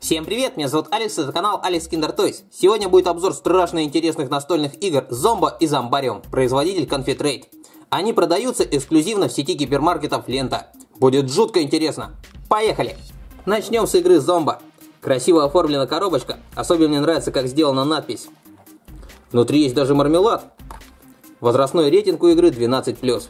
Всем привет, меня зовут Алекс, это канал Алекс Kinder Toys. Сегодня будет обзор страшно интересных настольных игр Зомба и Зомбариум, производитель Confederate. Они продаются эксклюзивно в сети гипермаркетов Лента. Будет жутко интересно. Поехали! Начнем с игры Зомба. Красиво оформлена коробочка, особенно мне нравится, как сделана надпись. Внутри есть даже мармелад. Возрастной рейтинг у игры 12+.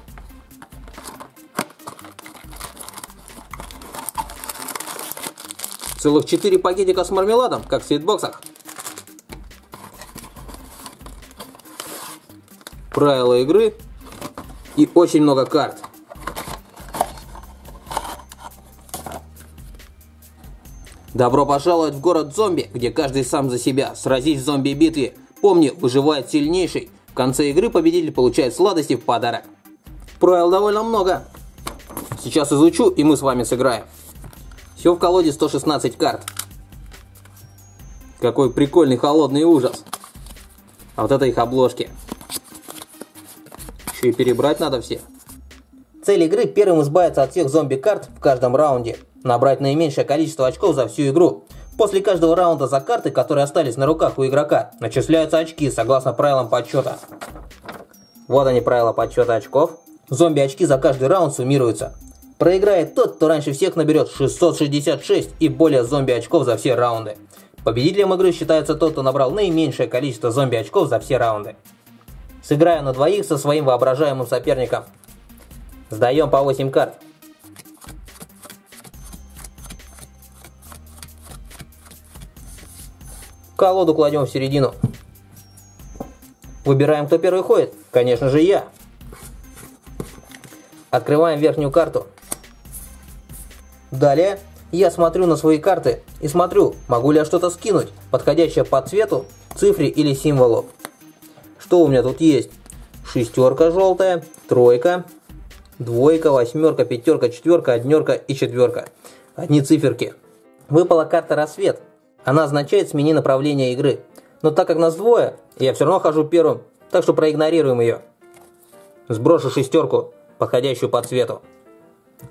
Целых 4 пакетика с мармеладом, как в свитбоксах. Правила игры и очень много карт. Добро пожаловать в город зомби, где каждый сам за себя. Сразись в зомби-битве. Помни, выживает сильнейший. В конце игры победитель получает сладости в подарок. Правил довольно много. Сейчас изучу, и мы с вами сыграем. Все в колоде 116 карт. Какой прикольный холодный ужас. А вот это их обложки. Еще и перебрать надо все. Цель игры первым избавиться от всех зомби-карт в каждом раунде. Набрать наименьшее количество очков за всю игру. После каждого раунда за карты, которые остались на руках у игрока, начисляются очки согласно правилам подсчета. Вот они правила подсчета очков. Зомби-очки за каждый раунд суммируются. Проиграет тот, кто раньше всех наберет 666 и более зомби-очков за все раунды. Победителем игры считается тот, кто набрал наименьшее количество зомби-очков за все раунды. Сыграю на двоих со своим воображаемым соперником. Сдаем по 8 карт. Колоду кладем в середину. Выбираем, кто первый ходит. Конечно же, я. Открываем верхнюю карту. Далее я смотрю на свои карты и смотрю, могу ли я что-то скинуть, подходящее по цвету, цифре или символу. Что у меня тут есть? Шестерка желтая, тройка, двойка, восьмерка, пятерка, четверка, однерка и четверка. Одни циферки. Выпала карта рассвет. Она означает смени направление игры. Но так как нас двое, я все равно хожу первым, так что проигнорируем ее. Сброшу шестерку, подходящую по цвету.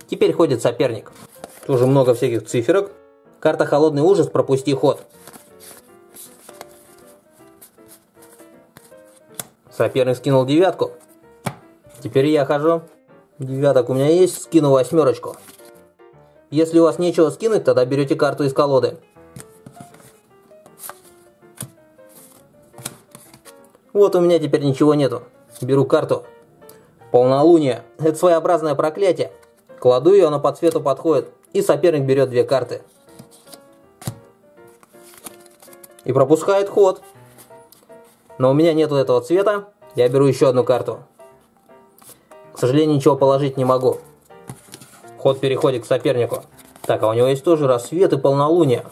Теперь ходит соперник. Тоже много всяких циферок. Карта «Холодный ужас», пропусти ход. Соперник скинул девятку. Теперь я хожу. Девяток у меня есть, скину восьмерочку. Если у вас нечего скинуть, тогда берете карту из колоды. Вот у меня теперь ничего нету. Беру карту. Полнолуние. Это своеобразное проклятие. Кладу ее, она по цвету подходит и соперник берет две карты. И пропускает ход. Но у меня нету этого цвета, я беру еще одну карту. К сожалению, ничего положить не могу. Ход переходит к сопернику. Так, а у него есть тоже рассвет и полнолуние.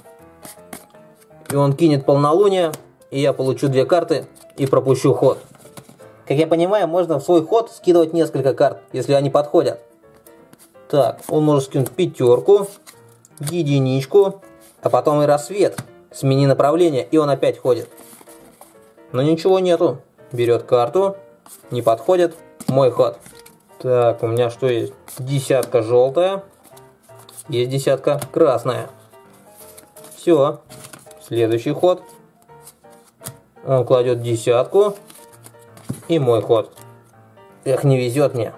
И он кинет полнолуние, и я получу две карты и пропущу ход. Как я понимаю, можно в свой ход скидывать несколько карт, если они подходят. Так, он может скинуть пятерку, единичку, а потом и рассвет. Смени направление, и он опять ходит. Но ничего нету. Берет карту, не подходит, мой ход. Так, у меня что есть? Десятка желтая, есть десятка красная. Все, следующий ход. Он кладет десятку, и мой ход. Эх, не везет мне.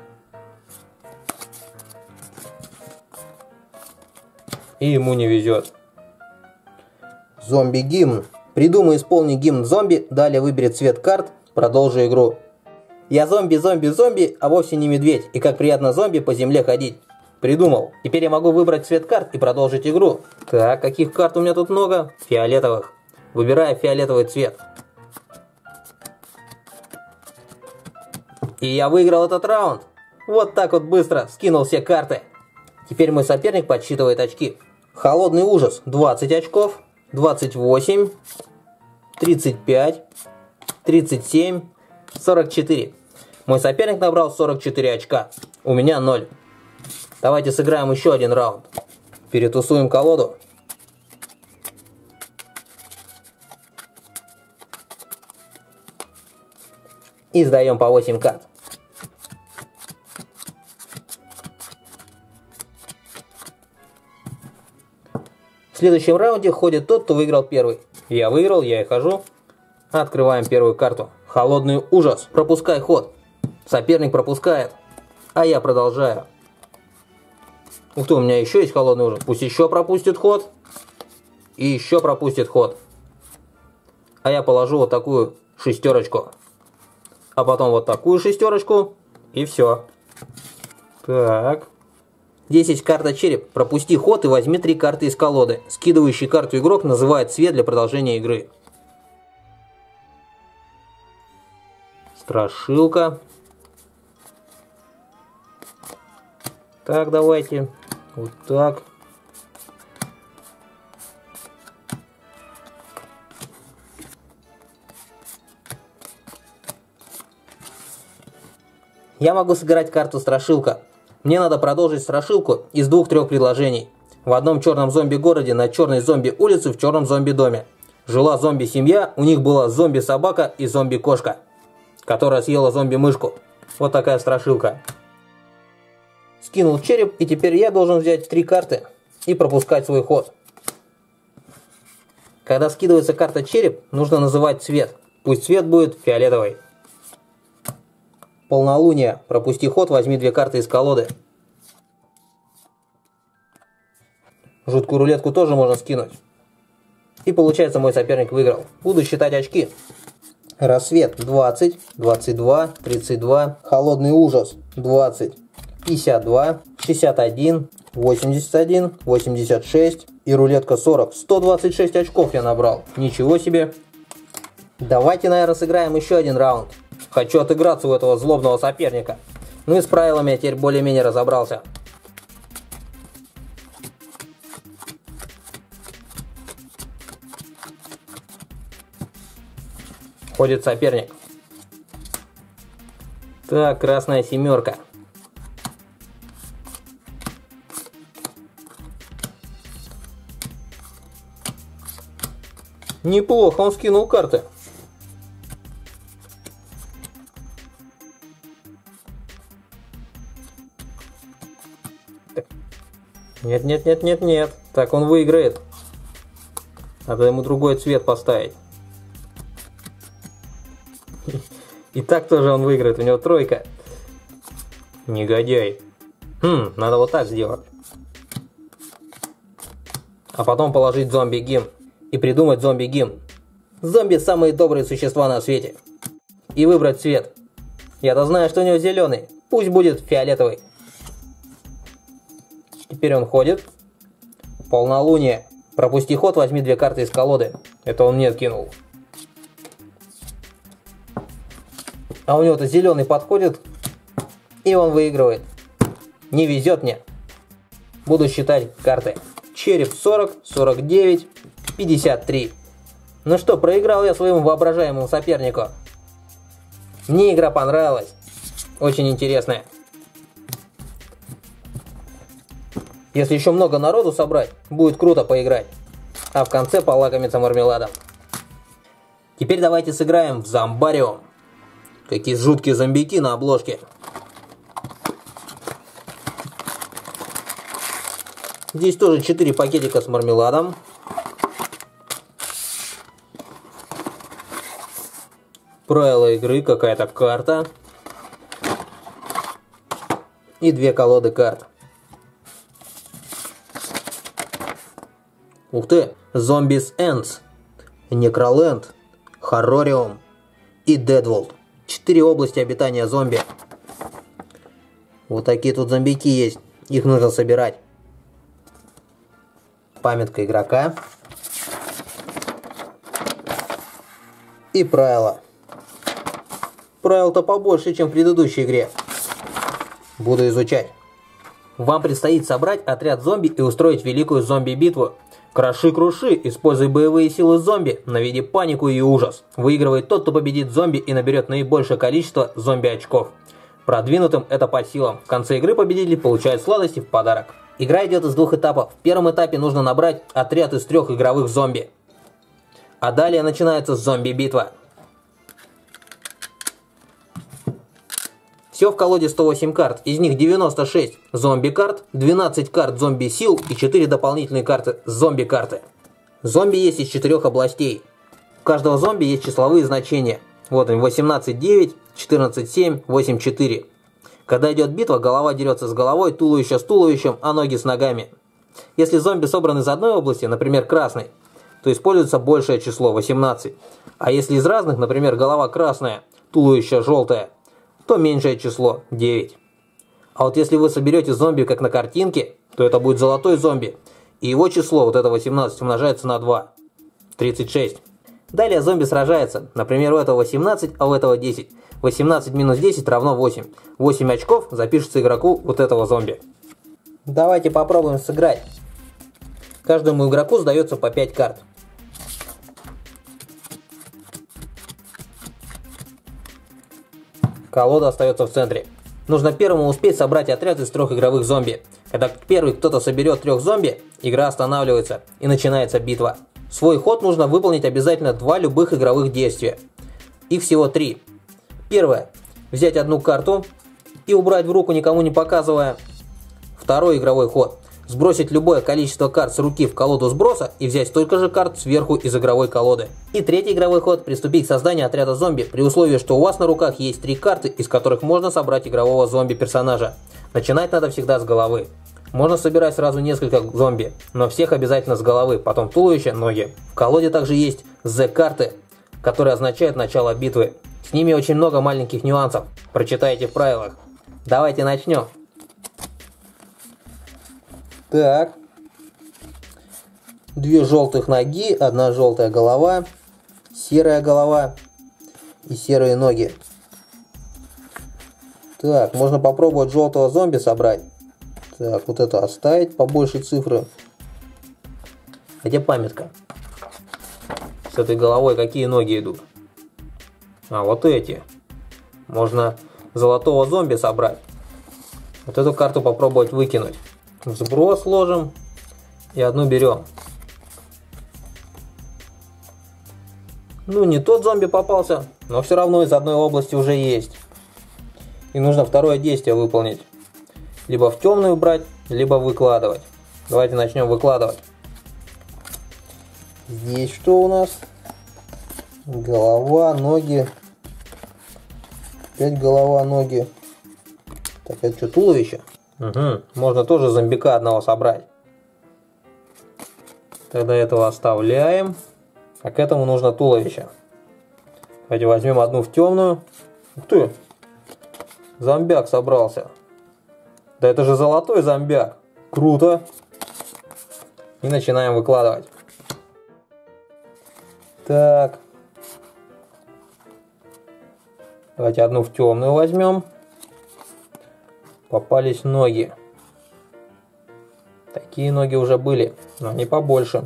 И ему не везет. Зомби-гимн. Придумай исполни гимн зомби, далее выбери цвет карт, продолжи игру. Я зомби, зомби, зомби, а вовсе не медведь, и как приятно зомби по земле ходить. Придумал. Теперь я могу выбрать цвет карт и продолжить игру. Так, каких карт у меня тут много? Фиолетовых. Выбираю фиолетовый цвет. И я выиграл этот раунд. Вот так вот быстро скинул все карты. Теперь мой соперник подсчитывает очки. Холодный ужас 20 очков, 28, 35, 37, 44. Мой соперник набрал 44 очка. У меня 0. Давайте сыграем еще один раунд. Перетусуем колоду. И сдаем по 8 карт. В следующем раунде ходит тот, кто выиграл первый. Я выиграл, я и хожу. Открываем первую карту. Холодный ужас. Пропускай ход. Соперник пропускает. А я продолжаю. Ух ты, у меня еще есть холодный ужас. Пусть еще пропустит ход. И еще пропустит ход. А я положу вот такую шестерочку. А потом вот такую шестерочку. И все. Так. 10 карта череп. Пропусти ход и возьми 3 карты из колоды. Скидывающий карту игрок называет цвет для продолжения игры. Страшилка. Так, давайте. Вот так. Я могу сыграть карту Страшилка. Мне надо продолжить страшилку из двух-трех предложений. В одном черном зомби-городе на черной зомби-улице в черном зомби-доме. Жила зомби-семья, у них была зомби-собака и зомби-кошка, которая съела зомби-мышку. Вот такая страшилка. Скинул череп, и теперь я должен взять три карты и пропускать свой ход. Когда скидывается карта череп, нужно называть цвет. Пусть цвет будет фиолетовый. Полнолуние. Пропусти ход, возьми две карты из колоды. Жуткую рулетку тоже можно скинуть. И получается мой соперник выиграл. Буду считать очки. Рассвет 20, 22, 32, холодный ужас 20, 52, 61, 81, 86 и рулетка 40. 126 очков я набрал. Ничего себе. Давайте, наверное, сыграем еще один раунд. Хочу отыграться у этого злобного соперника. Ну и с правилами я теперь более-менее разобрался. Ходит соперник. Так, красная семерка. Неплохо он скинул карты. Нет, нет, нет, нет, нет. Так он выиграет. Надо ему другой цвет поставить. И так тоже он выиграет. У него тройка. Негодяй. Хм, надо вот так сделать. А потом положить зомби-гимн. И придумать зомби-гимн. Зомби самые добрые существа на свете. И выбрать цвет. Я-то знаю, что у него зеленый. Пусть будет фиолетовый. Теперь он ходит. Полнолуние. Пропусти ход, возьми две карты из колоды. Это он мне кинул. А у него-то зеленый подходит, и он выигрывает. Не везет мне. Буду считать карты. Череп 40, 49, 53. Ну что, проиграл я своему воображаемому сопернику. Мне игра понравилась. Очень интересная. Если еще много народу собрать, будет круто поиграть. А в конце полакомиться мармеладом. Теперь давайте сыграем в зомбариум. Какие жуткие зомбики на обложке. Здесь тоже 4 пакетика с мармеладом. Правила игры, какая-то карта. И две колоды карт. Ух ты! Zombies Ends, Некроленд, Хоррориум и Дедволд. Четыре области обитания зомби. Вот такие тут зомбики есть. Их нужно собирать. Памятка игрока. И правила. Правил-то побольше, чем в предыдущей игре. Буду изучать. Вам предстоит собрать отряд зомби и устроить великую зомби-битву. Кроши-круши, используй боевые силы зомби, наведи панику и ужас. Выигрывает тот, кто победит зомби и наберет наибольшее количество зомби-очков. Продвинутым это по силам. В конце игры победитель получает сладости в подарок. Игра идет из двух этапов. В первом этапе нужно набрать отряд из трех игровых зомби. А далее начинается зомби-битва. Все в колоде 108 карт, из них 96 зомби-карт, 12 карт зомби-сил и 4 дополнительные карты зомби-карты. Зомби есть из четырех областей. У каждого зомби есть числовые значения. Вот они, 18-9, 14-7, 8-4. Когда идет битва, голова дерется с головой, туловище с туловищем, а ноги с ногами. Если зомби собраны из одной области, например, красной, то используется большее число, 18. А если из разных, например, голова красная, туловище желтое, то меньшее число, 9. А вот если вы соберете зомби как на картинке, то это будет золотой зомби, и его число, вот это 18, умножается на 2, 36. Далее зомби сражается, например, у этого 18, а у этого 10. 18 минус 10 равно 8. 8 очков запишется игроку вот этого зомби. Давайте попробуем сыграть. Каждому игроку сдается по 5 карт. Колода остается в центре. Нужно первому успеть собрать отряд из трех игровых зомби. Когда первый кто-то соберет трех зомби, игра останавливается и начинается битва. Свой ход нужно выполнить обязательно два любых игровых действия. Их всего три. Первое. Взять одну карту и убрать в руку, никому не показывая. Второй игровой ход. Сбросить любое количество карт с руки в колоду сброса и взять столько же карт сверху из игровой колоды. И третий игровой ход – приступить к созданию отряда зомби при условии, что у вас на руках есть три карты, из которых можно собрать игрового зомби-персонажа. Начинать надо всегда с головы. Можно собирать сразу несколько зомби, но всех обязательно с головы, потом туловище, ноги. В колоде также есть Z-карты, которые означают начало битвы. С ними очень много маленьких нюансов, прочитайте в правилах. Давайте начнем. Так. Две желтых ноги, одна желтая голова, серая голова и серые ноги. Так, можно попробовать желтого зомби собрать. Так, вот это оставить побольше цифры. А где памятка? С этой головой какие ноги идут? А вот эти. Можно золотого зомби собрать. Вот эту карту попробовать выкинуть. В сброс ложим и одну берем. Ну, не тот зомби попался, но все равно из одной области уже есть. И нужно второе действие выполнить. Либо в темную брать, либо выкладывать. Давайте начнем выкладывать. Здесь что у нас? Голова, ноги. Опять голова, ноги. Так, это что, туловище? Угу. Можно тоже зомбика одного собрать. Тогда этого оставляем. А к этому нужно туловище. Давайте возьмем одну в темную. Ух ты! Зомбяк собрался. Да это же золотой зомбяк. Круто. И начинаем выкладывать. Так. Давайте одну в темную возьмем попались ноги. Такие ноги уже были, но не побольше.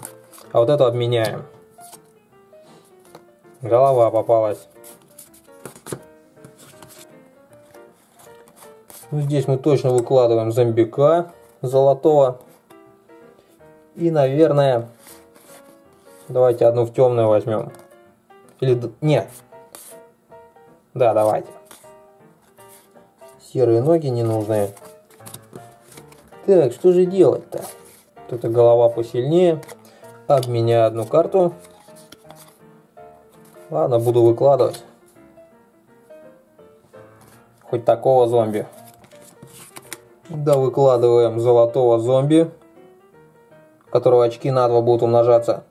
А вот эту обменяем. Голова попалась. Ну, здесь мы точно выкладываем зомбика золотого. И, наверное, давайте одну в темную возьмем. Или нет. Да, давайте. Серые ноги ненужные. Так, что же делать-то? Эта голова посильнее. Обменяю одну карту. Ладно, буду выкладывать. Хоть такого зомби. Да, выкладываем золотого зомби. Которого очки на 2 будут умножаться.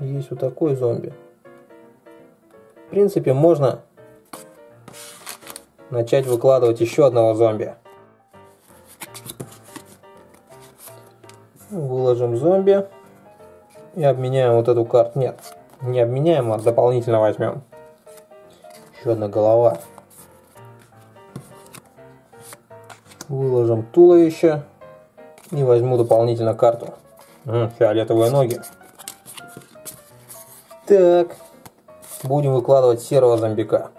Есть вот такой зомби. В принципе, можно начать выкладывать еще одного зомби. Выложим зомби и обменяем вот эту карту. Нет, не обменяем, а дополнительно возьмем. Еще одна голова. Выложим туловище и возьму дополнительно карту. Фиолетовые ноги. Так, будем выкладывать серого зомбика.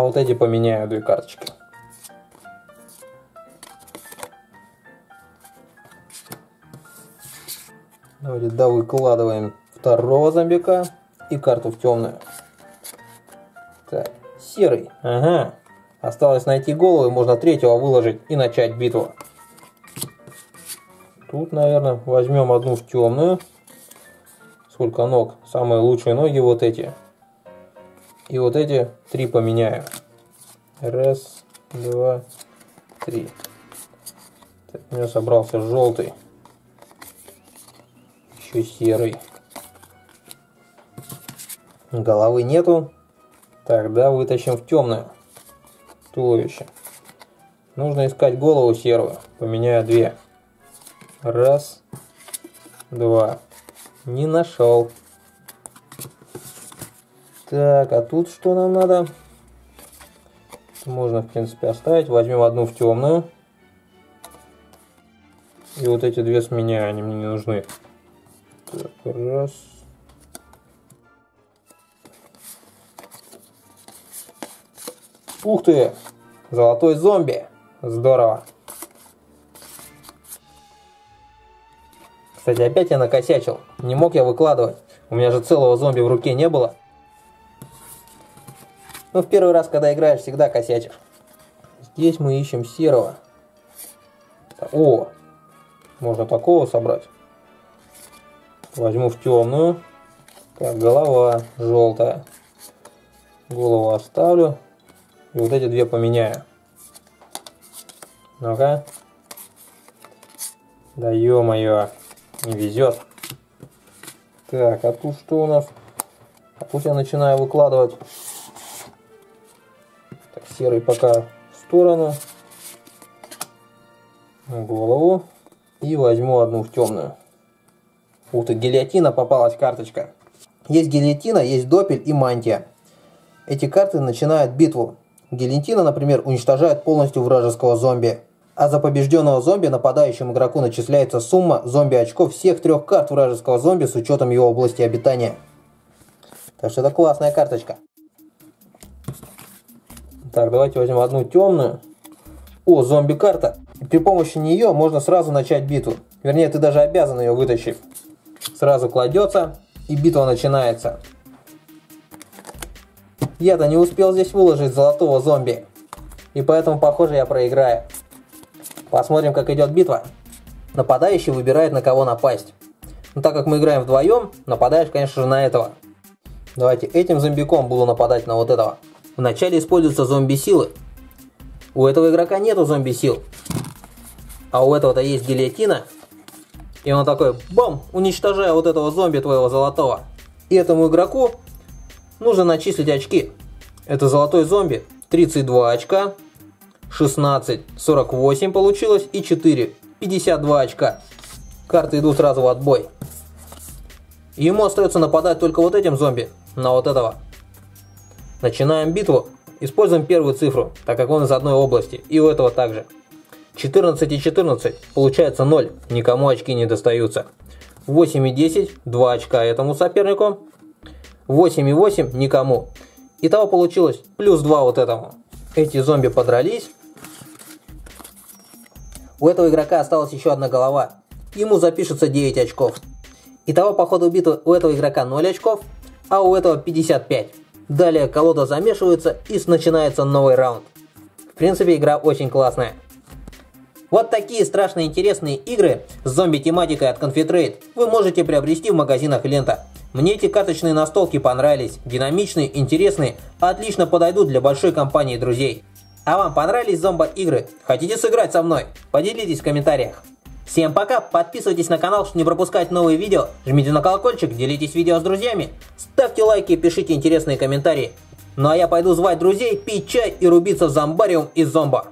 А вот эти поменяю две карточки. Давайте да выкладываем второго зомбика и карту в темную. Так, серый. Ага. Осталось найти голову, и можно третьего выложить и начать битву. Тут, наверное, возьмем одну в темную. Сколько ног? Самые лучшие ноги вот эти. И вот эти три поменяю. Раз, два, три. Так, у меня собрался желтый. Еще серый. Головы нету. Тогда вытащим в темную туловище. Нужно искать голову серую. Поменяю две. Раз, два. Не нашел. Так, а тут что нам надо? Можно, в принципе, оставить. Возьмем одну в темную. И вот эти две сменяю, они мне не нужны. Так, раз. Ух ты! Золотой зомби! Здорово! Кстати, опять я накосячил. Не мог я выкладывать. У меня же целого зомби в руке не было. Ну, в первый раз, когда играешь, всегда косячишь. Здесь мы ищем серого. О! Можно такого собрать. Возьму в темную. Так, голова желтая. Голову оставлю. И вот эти две поменяю. Ну-ка. Да ё-моё, не везет. Так, а тут что у нас? А тут я начинаю выкладывать. Серый пока в сторону. Голову. И возьму одну в темную. Ух ты, гильотина попалась карточка. Есть гильотина, есть допель и мантия. Эти карты начинают битву. Гильотина, например, уничтожает полностью вражеского зомби. А за побежденного зомби нападающему игроку начисляется сумма зомби-очков всех трех карт вражеского зомби с учетом его области обитания. Так что это классная карточка. Так, давайте возьмем одну темную. О, зомби-карта. При помощи нее можно сразу начать битву. Вернее, ты даже обязан ее вытащить. Сразу кладется, и битва начинается. Я-то не успел здесь выложить золотого зомби. И поэтому, похоже, я проиграю. Посмотрим, как идет битва. Нападающий выбирает, на кого напасть. Но так как мы играем вдвоем, нападаешь, конечно же, на этого. Давайте этим зомбиком буду нападать на вот этого. Вначале используются зомби-силы. У этого игрока нету зомби-сил. А у этого-то есть гильотина. И он такой, бам, уничтожая вот этого зомби твоего золотого. И этому игроку нужно начислить очки. Это золотой зомби, 32 очка, 16, 48 получилось и 4, 52 очка. Карты идут сразу в отбой. Ему остается нападать только вот этим зомби, на вот этого. Начинаем битву. Используем первую цифру, так как он из одной области, и у этого также. 14 и 14, получается 0, никому очки не достаются. 8 и 10, 2 очка этому сопернику. 8 и 8 никому. Итого получилось плюс 2 вот этому. Эти зомби подрались. У этого игрока осталась еще одна голова. Ему запишется 9 очков. Итого по ходу битвы у этого игрока 0 очков, а у этого 55. Далее колода замешивается и начинается новый раунд. В принципе игра очень классная. Вот такие страшно интересные игры с зомби-тематикой от Confederate вы можете приобрести в магазинах Лента. Мне эти карточные настолки понравились, динамичные, интересные, отлично подойдут для большой компании друзей. А вам понравились зомбо-игры? Хотите сыграть со мной? Поделитесь в комментариях. Всем пока, подписывайтесь на канал, чтобы не пропускать новые видео, жмите на колокольчик, делитесь видео с друзьями, ставьте лайки и пишите интересные комментарии. Ну а я пойду звать друзей, пить чай и рубиться в зомбариум из зомба.